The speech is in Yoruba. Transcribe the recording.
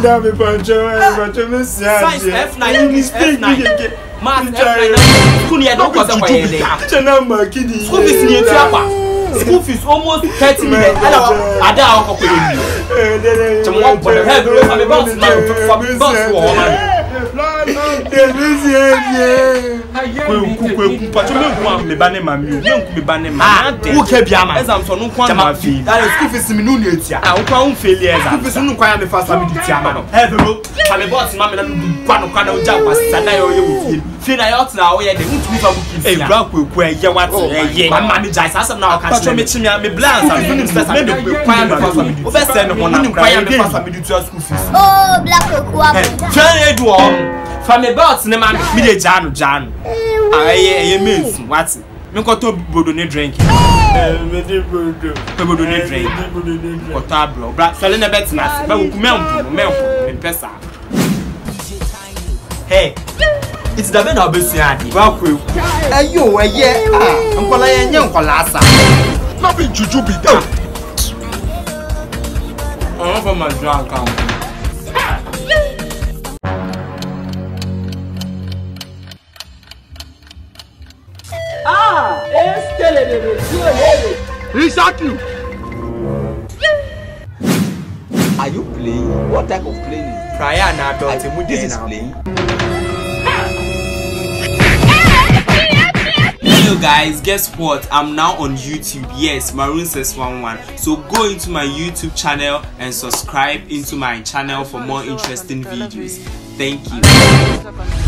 Dame pancho, pancho me siaje. Science F9, English F9. Math F9. Kuni ya don kwa kwa yele. Chana ma kidi. School fees ni eti apa. School fees almost 30 million. Ala wa ada wa kwa kwa yele. Chama wa Hey, bro, fa bounce na, fa bounce wa wa man kweku kweku pàtó mi nkun mi ba ah, ne ma mi o mi nkun mi ba ne ma mi. wò kẹ́ bi ama ẹ̀sán sọ ma fi. school fees mi nínú etí a. àwọn kwan ń fèlè ẹ̀ zan. school fees nínú kwan yà mi fa sami di ti ma. ẹ bẹ̀rẹ̀ o àmì bọ́ọ̀sì máa mi náà nínú kwan kwan náà ó já wa sisan náà yẹ ọ yẹ wò fiyè fiyè náà yẹ ọ tẹ̀lé àwọn yẹ dẹ̀ ń tún fa kú kìí fìyà. ewura kweku ẹ yẹ wa ti ẹ yẹ. wà á máa fa me belt ne ma mi de gya no gya no ɛyɛ ɛyɛ mins wate menkɔtɔ bodo ne drink pɛ bodo ne drink kɔtɔ abrɛ bra sɛle ne bɛtena ase bɛwoku mɛmpo no mɛmpo mempɛ saa hɛ nti dabe na wobɛsua ade woakɔ eku ɛyɛ o ɛyɛ a nkɔla yɛ nyɛ nkɔla asa na bi juju bi da ɔmɔfɔ ma dwa nka ho He shot you! Are you playing? What type of playing is this? Prior and adult, I, this is playing. Hello guys, guess what? I'm now on YouTube. Yes, maroon says one. So go into my YouTube channel and subscribe into my channel for more interesting videos. Thank you.